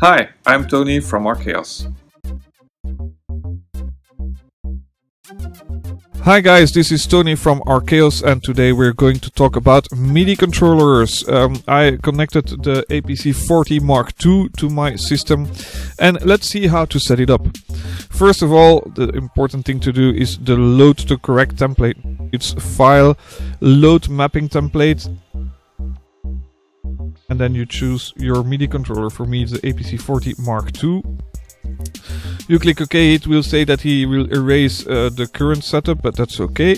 Hi, I'm Tony from ArKaos. Hi guys, this is Tony from ArKaos and today we're going to talk about MIDI controllers. Um, I connected the APC40 Mark II to my system and let's see how to set it up. First of all, the important thing to do is the load the correct template. It's file load mapping template and then you choose your MIDI controller. For me, it's the APC40 Mark II. You click OK, it will say that he will erase uh, the current setup, but that's okay.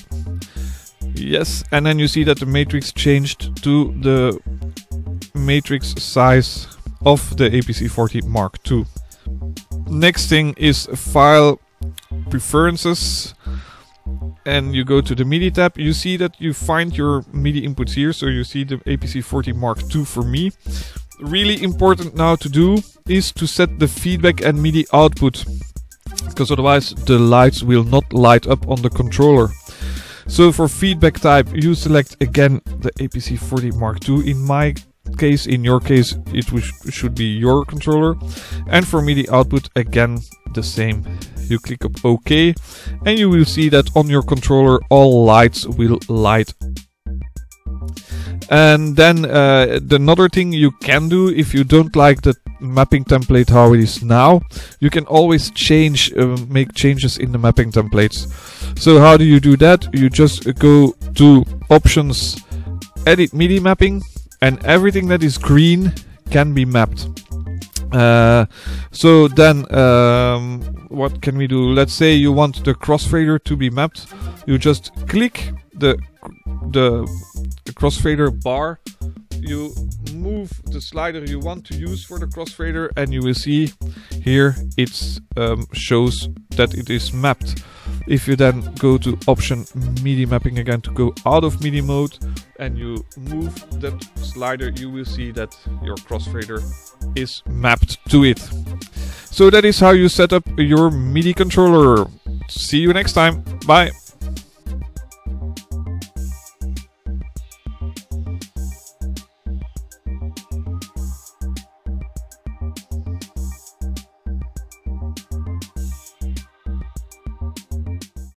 Yes, and then you see that the matrix changed to the matrix size of the APC40 Mark II. Next thing is file preferences and you go to the MIDI tab, you see that you find your MIDI inputs here. So you see the APC40 Mark II for me. Really important now to do is to set the feedback and MIDI output because otherwise the lights will not light up on the controller. So for feedback type, you select again the APC40 Mark II. In my case, in your case, it should be your controller. And for MIDI output, again, the same you click up OK and you will see that on your controller all lights will light. And then uh, the another thing you can do if you don't like the mapping template how it is now you can always change uh, make changes in the mapping templates. So how do you do that? You just go to options edit MIDI mapping and everything that is green can be mapped uh, so then um, what can we do? Let's say you want the crossfader to be mapped. You just click the the, the crossfader bar. You move the slider you want to use for the crossfader and you will see here it um, shows that it is mapped. If you then go to option MIDI mapping again to go out of MIDI mode and you move that slider, you will see that your crossfader is mapped to it. So that is how you set up your MIDI controller. See you next time. Bye.